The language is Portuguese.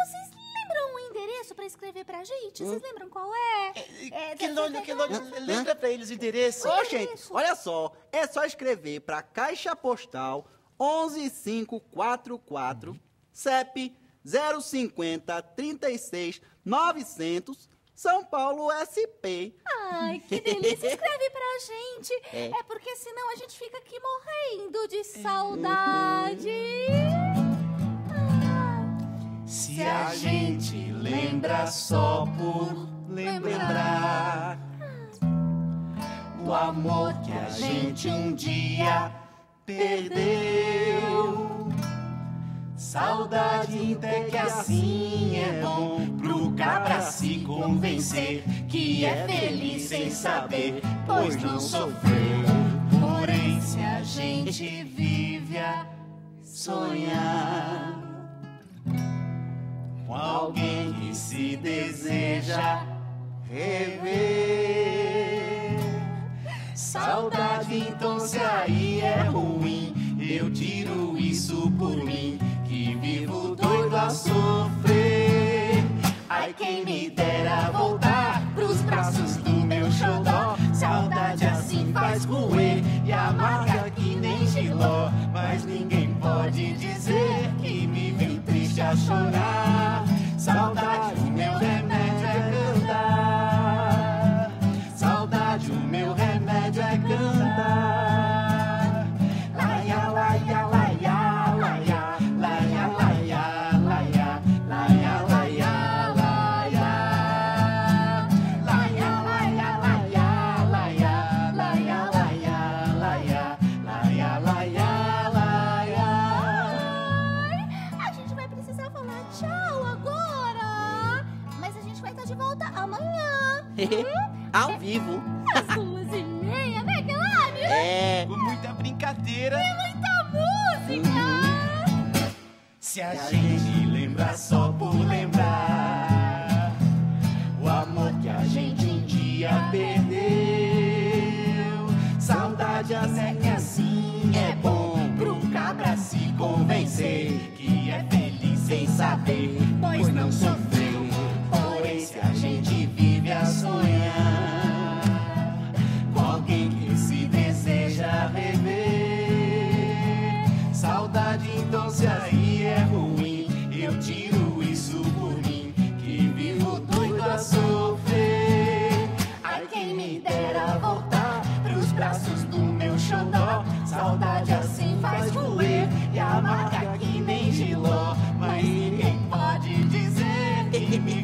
vocês lembram pra pra gente? Vocês lembram qual é? É, Que deve nome, que nome, lembra pra eles o endereço? Ô, Endereço. gente, olha só. É só escrever para Caixa Postal 11544, CEP 050 36 900, São Paulo SP. Ai, que delícia. Escreve pra gente. É. porque senão a gente fica aqui morrendo de saudade. Ai, Se a gente lembra só por lembrar o amor que a gente um dia perdeu. Saudade até que assim é bom pro cabra se convencer que é feliz sem saber, pois não sofreu. Porém, se a gente vive a sonhar com alguém que se deseja rever. Saudade, então se aí é ruim, eu tiro isso por mim, que vivo doido a sofrer. Ai, quem me dera voltar pros braços do meu xodó. Saudade assim faz roer e amarga que nem giló. Mas ninguém pode dizer que me viu triste a chorar. Ao vivo. Às duas e meia, né, Kelani? É. Com muita brincadeira. Muita música. Se a gente lembra só por lembrar o amor que a gente um dia perdeu, saudade até que assim é bom pro cabra se convencer que é feliz sem saber, pois não sofreu. Aí é ruim, eu tiro isso por mim, que vivo doido a sofrer. Ai, quem me dera voltar pros braços do meu xodó. Saudade assim faz roer e amarga que nem giló. Mas ninguém pode dizer que me